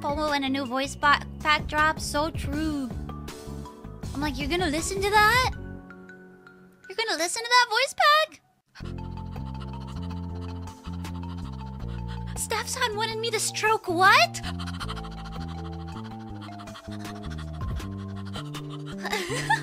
FOMO and a new voice pack drop. So true. I'm like, you're gonna listen to that? You're gonna listen to that voice pack? Staff son wanted me to stroke what?